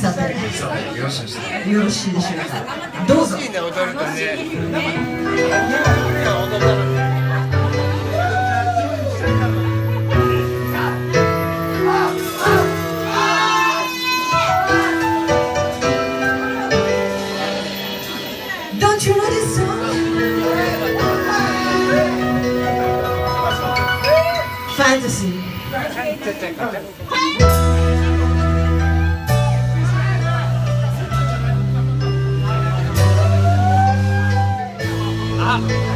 さて、よろしい。どうぞ。啊。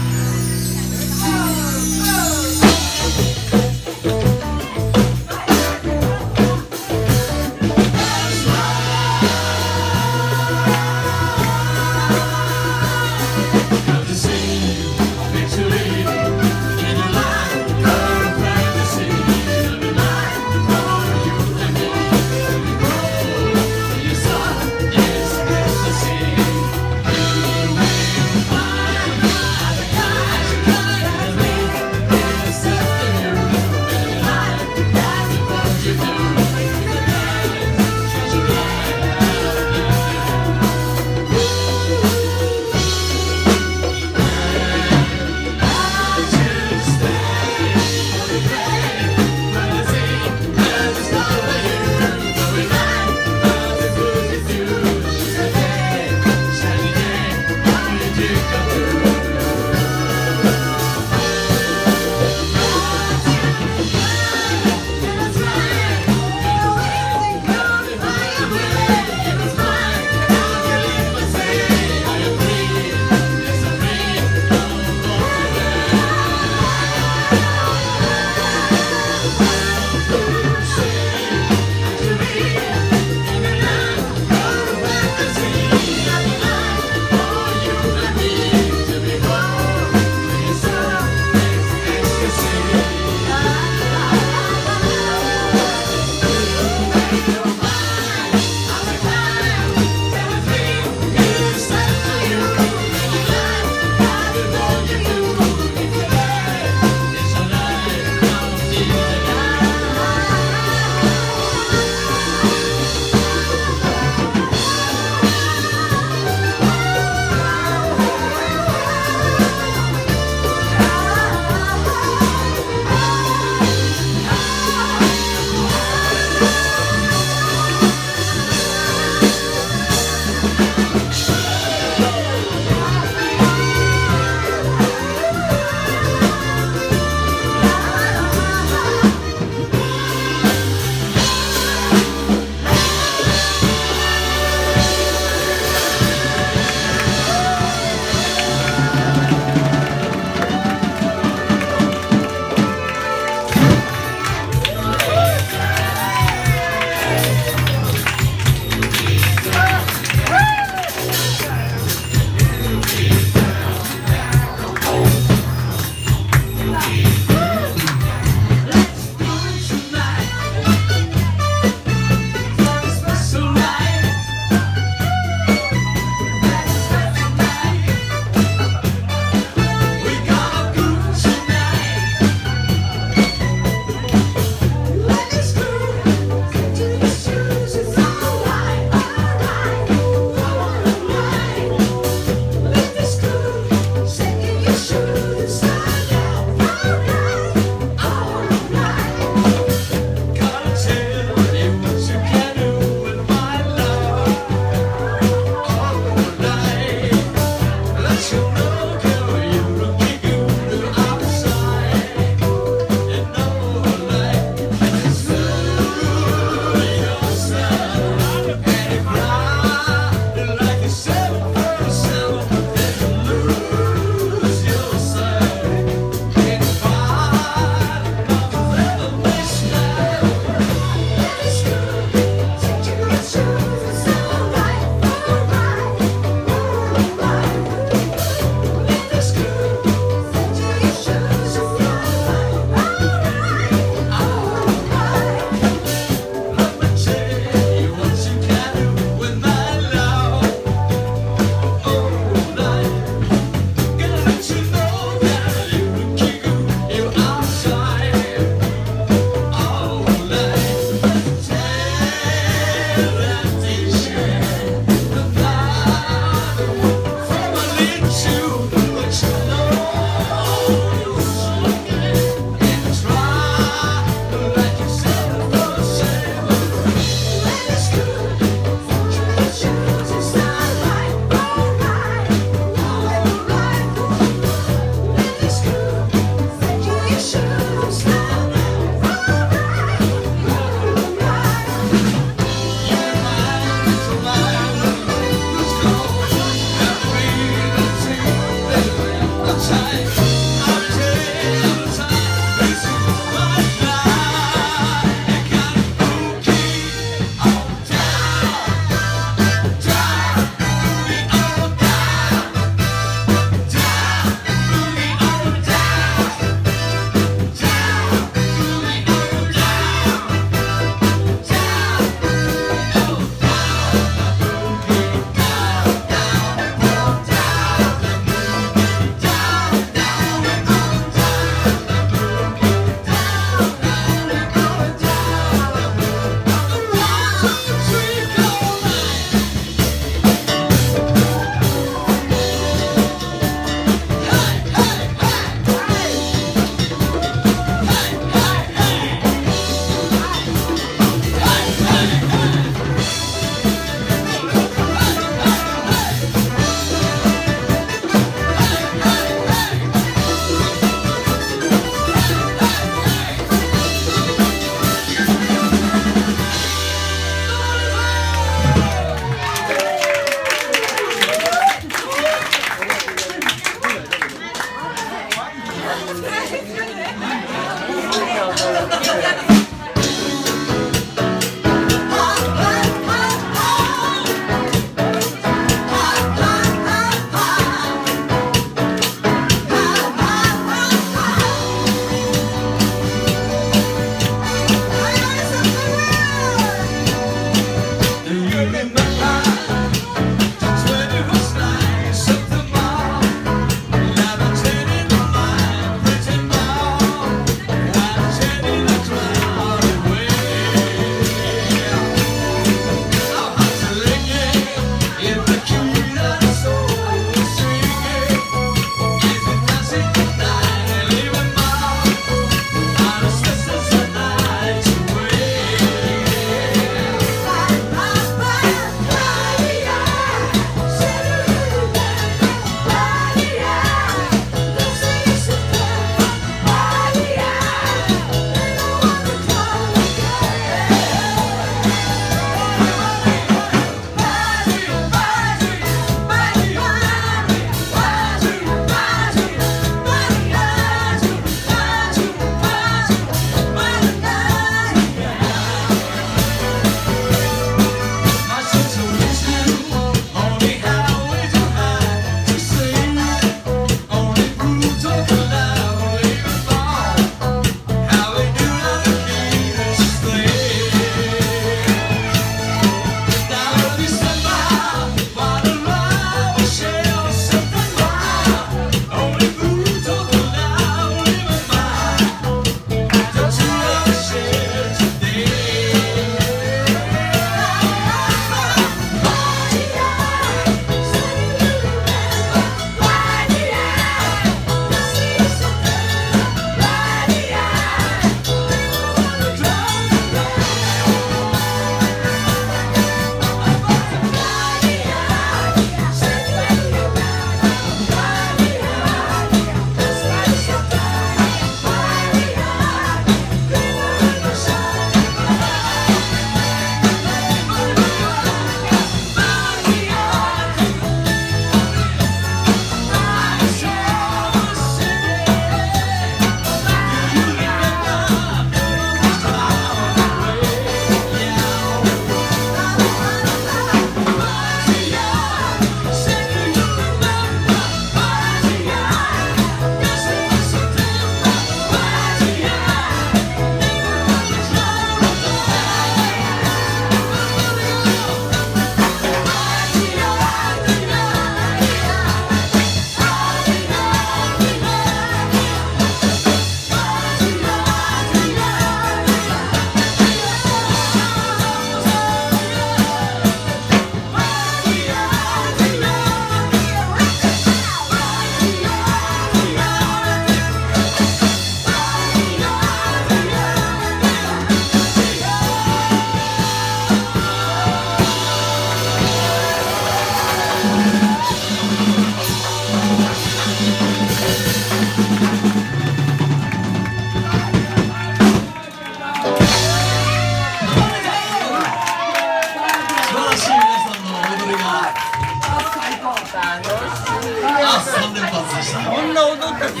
あ三連発でしたこんな踊ったって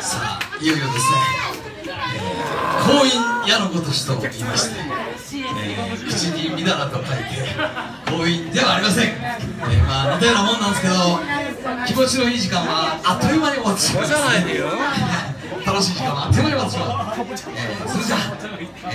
さあいよいよですね、えー、婚姻矢のごとしと言いまして、えー、口にみだらと書いて婚姻ではありません、えー、まあ似たようなもんなんですけど気持ちのいい時間はあっという間に終わってしまいますないでよ楽しい時間はあっという間に終わってしまう、えー、それじゃあ、えー